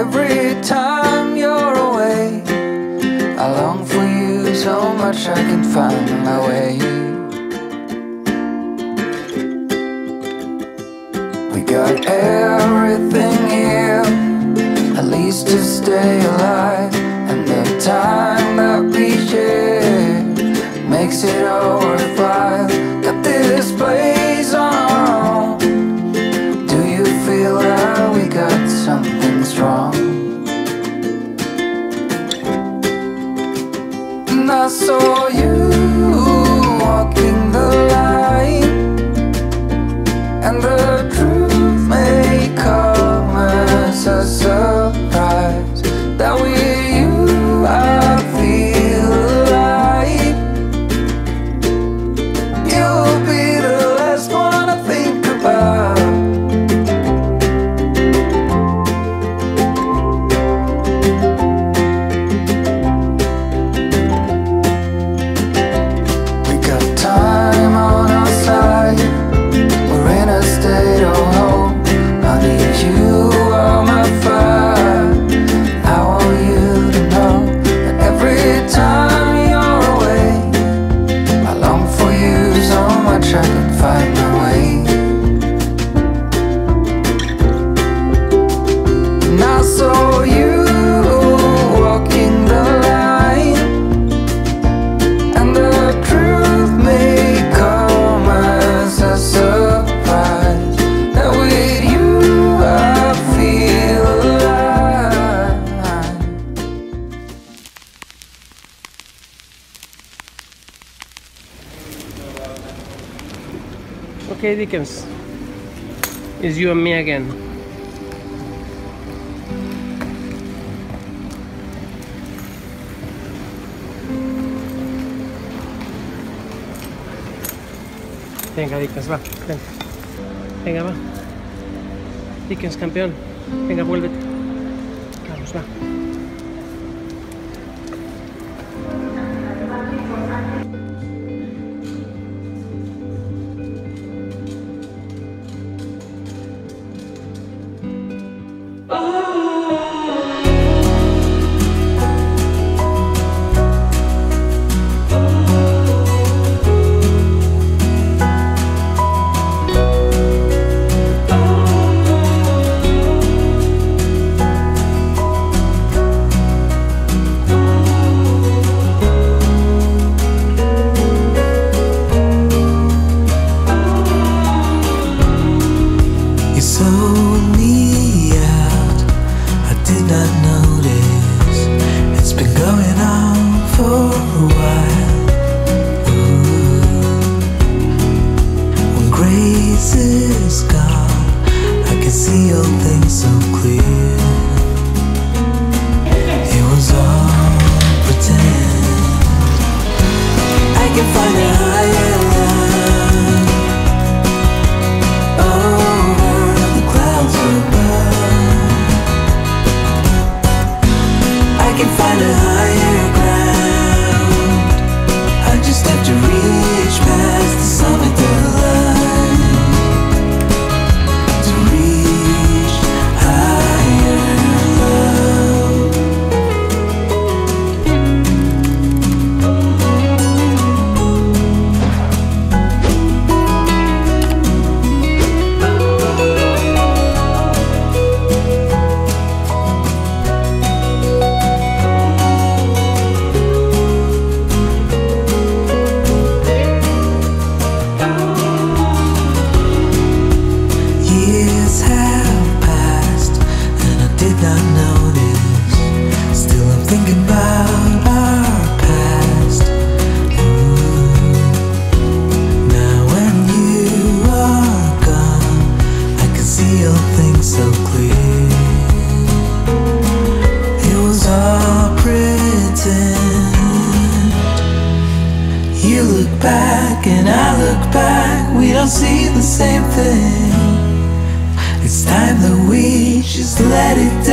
Every time you're away I long for you so much I can find my way. We got everything here At least to stay alive. And the time that we share Makes it all worthwhile. Dickens. It's you and me again. Venga, Dickens, va, ven. Venga, va. Dickens, campeón. Venga, vuélvete. Vamos, va. Is gone. I can see all things so clear. it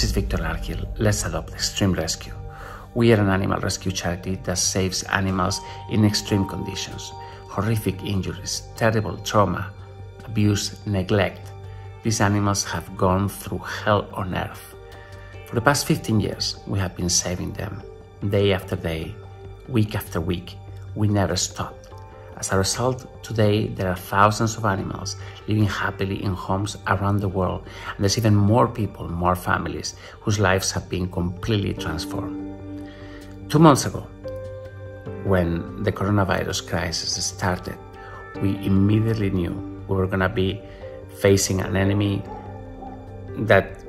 This is Viktor Larkhill. Let's adopt extreme rescue. We are an animal rescue charity that saves animals in extreme conditions horrific injuries, terrible trauma, abuse, neglect. These animals have gone through hell on earth. For the past 15 years, we have been saving them, day after day, week after week. We never stopped. As a result, today there are thousands of animals living happily in homes around the world, and there's even more people, more families, whose lives have been completely transformed. Two months ago, when the coronavirus crisis started, we immediately knew we were going to be facing an enemy that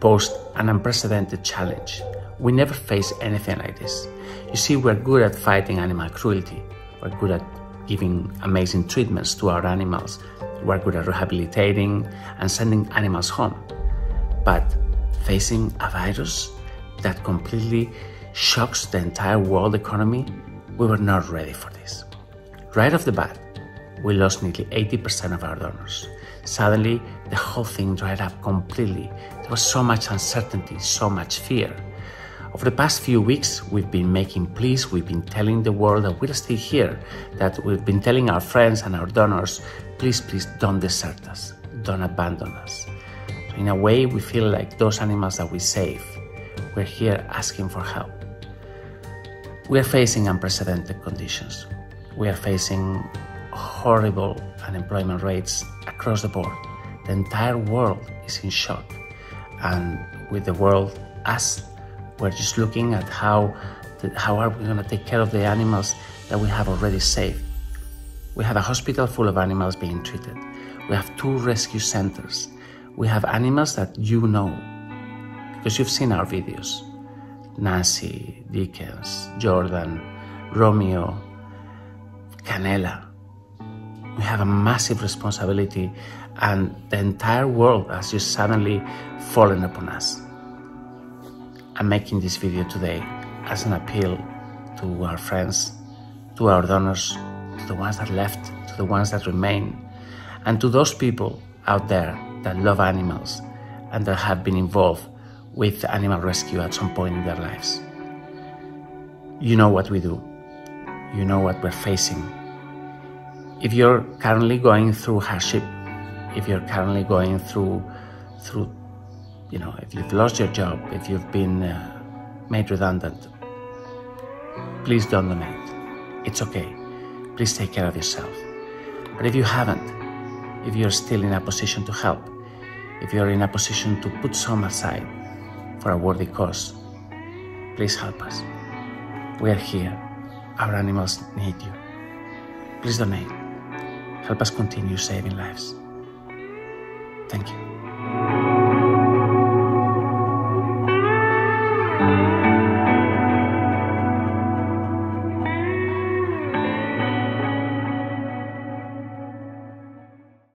posed an unprecedented challenge. We never faced anything like this. You see, we're good at fighting animal cruelty. We're good at giving amazing treatments to our animals. We're good at rehabilitating and sending animals home. But facing a virus that completely shocks the entire world economy, we were not ready for this. Right off the bat, we lost nearly 80% of our donors. Suddenly, the whole thing dried up completely. There was so much uncertainty, so much fear. Over the past few weeks, we've been making pleas, we've been telling the world that we're still here, that we've been telling our friends and our donors, please, please don't desert us, don't abandon us. In a way, we feel like those animals that we save, we're here asking for help. We are facing unprecedented conditions. We are facing horrible unemployment rates across the board. The entire world is in shock. And with the world, us we're just looking at how, how are we going to take care of the animals that we have already saved. We have a hospital full of animals being treated. We have two rescue centers. We have animals that you know because you've seen our videos. Nancy, Dickens, Jordan, Romeo, Canela. We have a massive responsibility and the entire world has just suddenly fallen upon us. I'm making this video today as an appeal to our friends, to our donors, to the ones that left, to the ones that remain, and to those people out there that love animals and that have been involved with animal rescue at some point in their lives. You know what we do. You know what we're facing. If you're currently going through hardship, if you're currently going through through you know, if you've lost your job, if you've been uh, made redundant, please don't donate. It's okay. Please take care of yourself. But if you haven't, if you're still in a position to help, if you're in a position to put some aside for a worthy cause, please help us. We are here. Our animals need you. Please donate. Help us continue saving lives. Thank you.